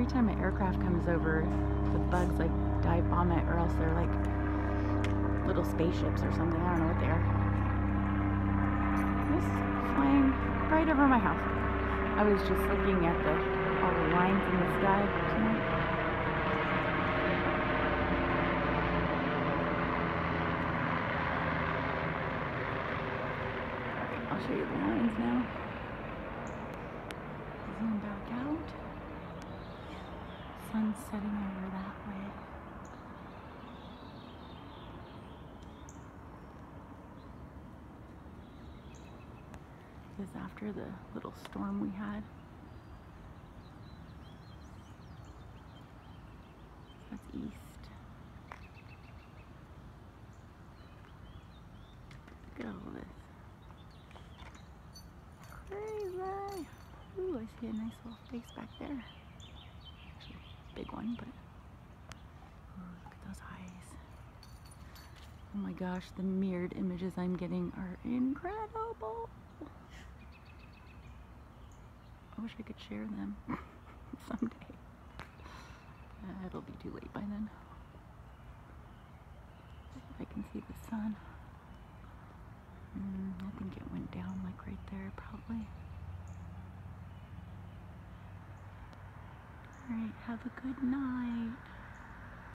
every time an aircraft comes over, the bugs like dive bomb it, or else they're like little spaceships or something. I don't know what they are. This flying right over my house. I was just looking at the all the lines in the sky tonight. I'll show you the lines now. Sun's setting over that way. Is after the little storm we had. That's east. Look at all this. Crazy. Ooh, I see a nice little face back there. Big one, but ooh, look at those eyes. Oh my gosh, the mirrored images I'm getting are incredible. I wish I could share them someday. Uh, it'll be too late by then. I can see the sun. Mm, I think it went down like right there probably. Alright, have a good night.